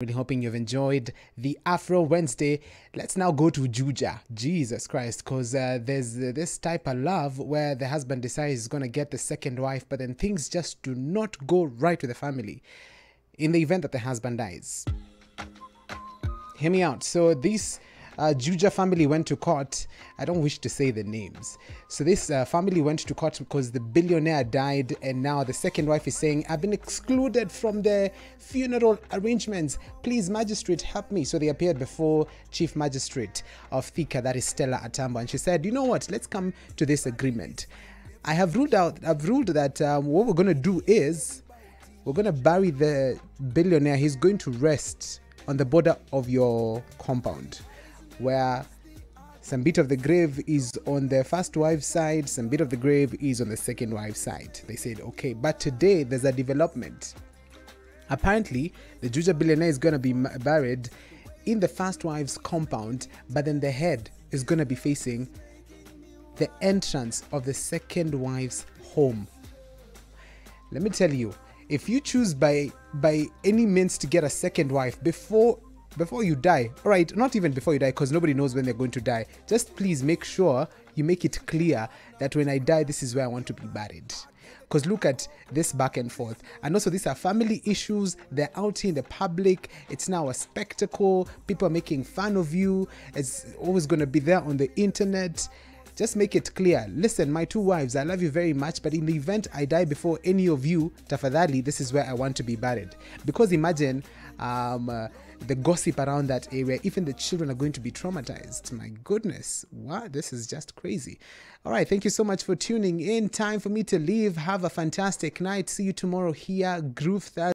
Really hoping you've enjoyed the Afro Wednesday. Let's now go to Juja. Jesus Christ, because uh, there's uh, this type of love where the husband decides he's going to get the second wife, but then things just do not go right with the family in the event that the husband dies. Hear me out. So, this uh, Juja family went to court. I don't wish to say the names. So this uh, family went to court because the billionaire died, and now the second wife is saying, "I've been excluded from the funeral arrangements. Please, magistrate, help me." So they appeared before chief magistrate of Thika, that is Stella Atambo, and she said, "You know what? Let's come to this agreement. I have ruled out. I've ruled that um, what we're going to do is." We're going to bury the billionaire. He's going to rest on the border of your compound where some bit of the grave is on the first wife's side, some bit of the grave is on the second wife's side. They said, okay, but today there's a development. Apparently, the Juja billionaire is going to be buried in the first wife's compound, but then the head is going to be facing the entrance of the second wife's home. Let me tell you, if you choose by by any means to get a second wife before before you die. All right not even before you die because nobody knows when they're going to die. Just please make sure you make it clear that when i die this is where i want to be buried. Because look at this back and forth. And also these are family issues. They're out in the public. It's now a spectacle. People are making fun of you. It's always going to be there on the internet just make it clear. Listen my two wives i love you very much but in the event i die before any of you tafadhali this is where i want to be buried. Because imagine um, uh, the gossip around that area even the children are going to be traumatized. My goodness. What this is just crazy. All right thank you so much for tuning in. Time for me to leave. Have a fantastic night. See you tomorrow here groove Thursday